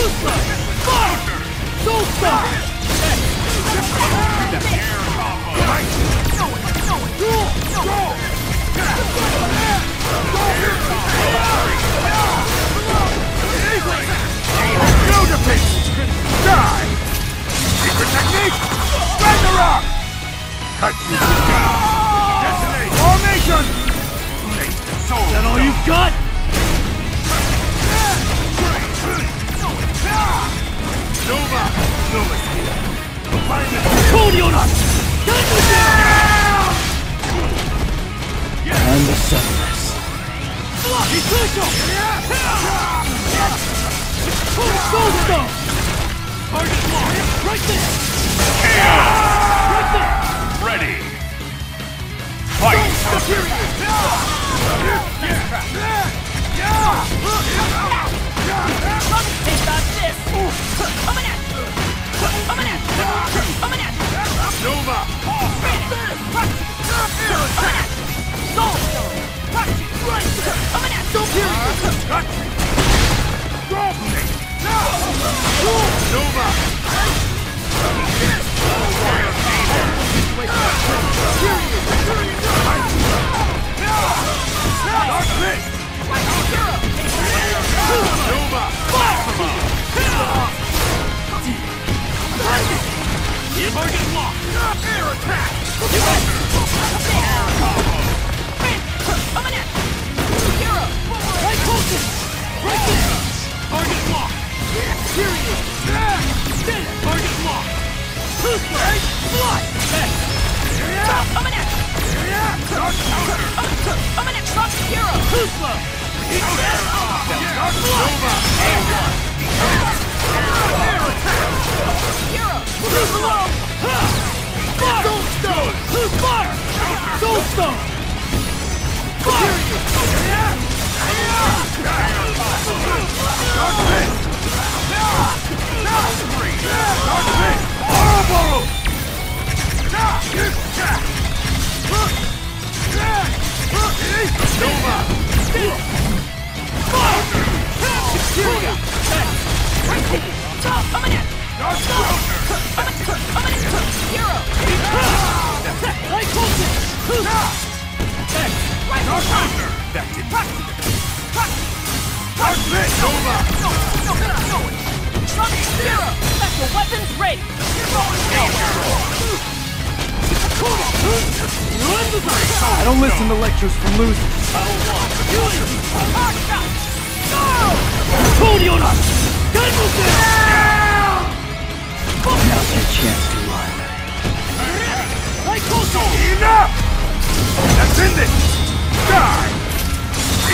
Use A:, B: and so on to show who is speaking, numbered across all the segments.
A: Usa! Smart! Soulstar! No defense! Die! Secret technique! Ragnarok! Cut you! Detonate! Formation! Is that all you've got? Kodiona!
B: And the settlers.
A: Target locked! Right there! Right there!
C: Ready. Fight.
D: Take on this! Coming in! Coming in! Coming in! Soulstone!
A: Soulstone! Fire! Dark Dark Counter!
C: That did
A: Dark Fist! Nova!
D: Trunk Hero! Special weapons ready!
B: I don't listen to lectures from losers.
D: Hard shot!
A: Kodiona! Danielson!
B: Now's your chance to run.
A: Like Hulk! Enough! Let's end it! Die!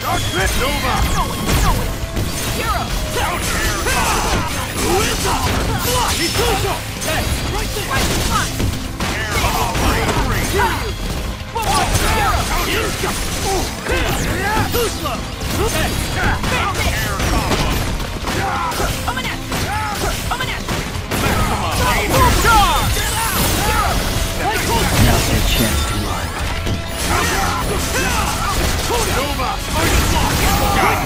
A: Dark slow!
B: Now's your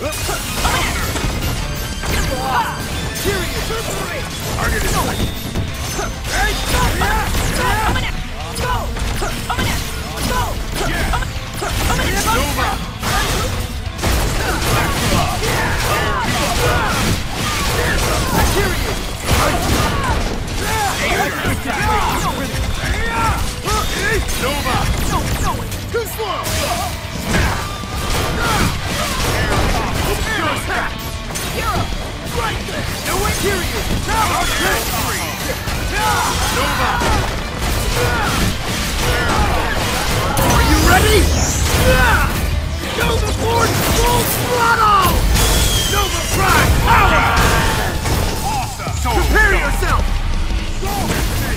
A: Target is Are you ready? Nova Force full throttle! Nova Prime power!
C: Awesome. So
A: Prepare yourself!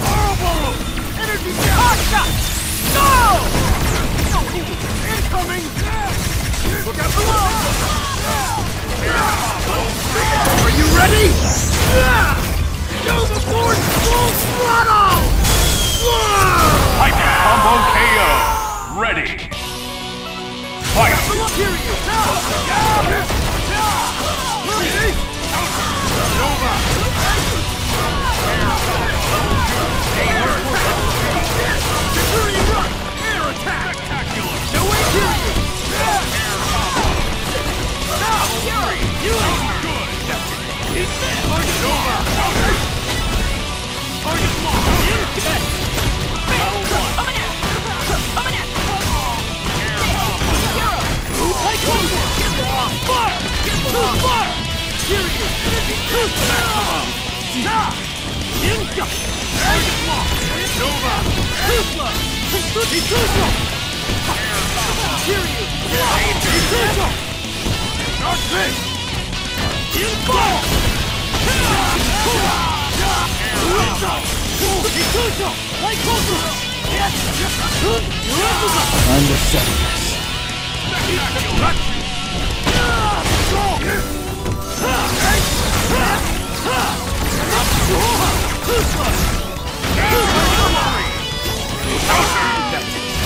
A: Horrible! Energy
D: shot! Go!
A: Incoming! Look out below!
C: Combo KO. Ready. Fight.
A: Nova!
B: Understand this.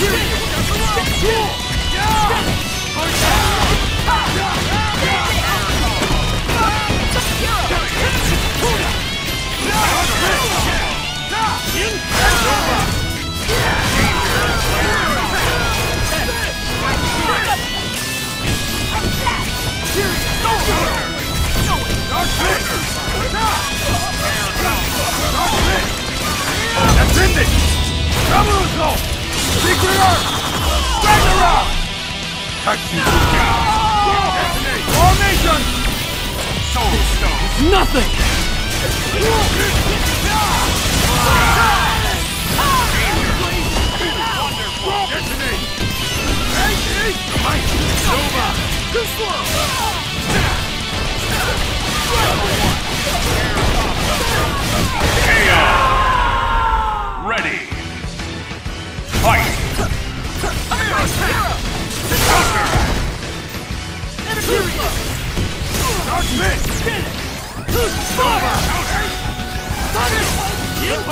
C: That's. Double assault. Secret Art. Ragnarok. Katsuzuka. Formation. Soul Stone.
B: Nothing!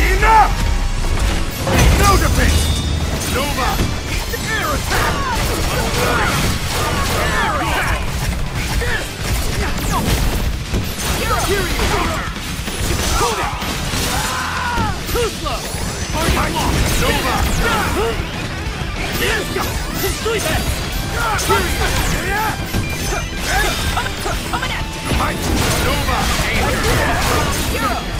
C: Enough. No defense. Nova. Air attack.
A: Tuzla! Target locked!
C: Nova.
A: Inca! Complete that!
C: Nova.
A: Tuzla! Target locked! Complete that!
C: Counter. Nova.
A: Inca! Fly!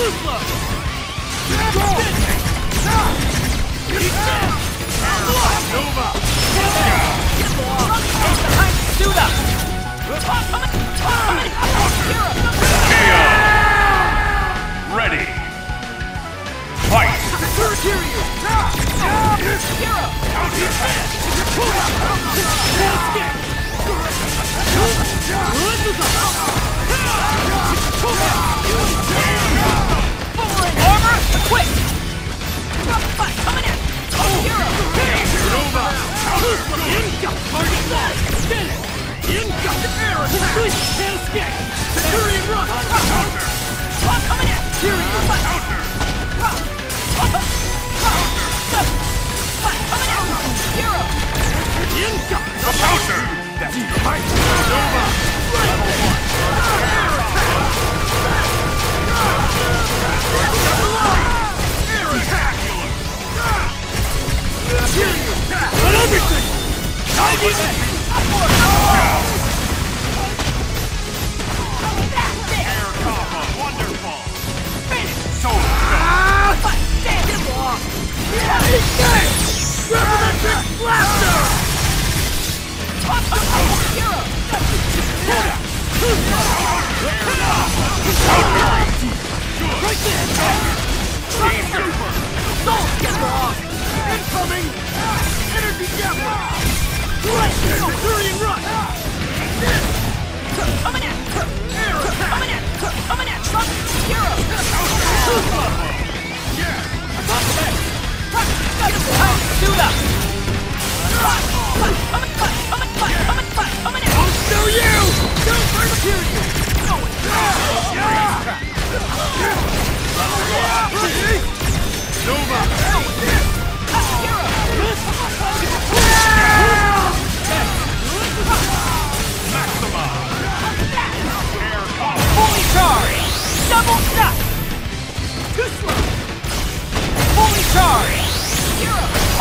A: Tuzla!
C: Nova.
D: Suit up!
C: KO. Ready.
D: Quick!
A: Defense!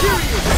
A: Serious!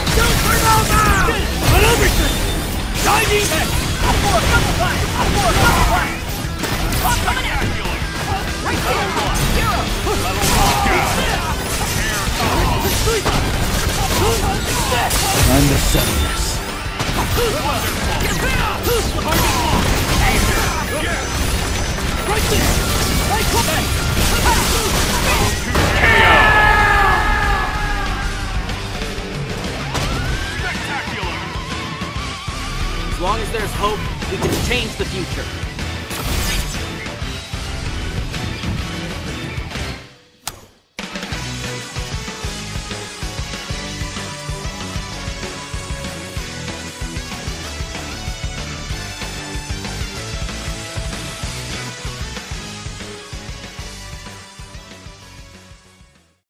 A: Supernova!
D: Coming in! Right here!
E: Change the future.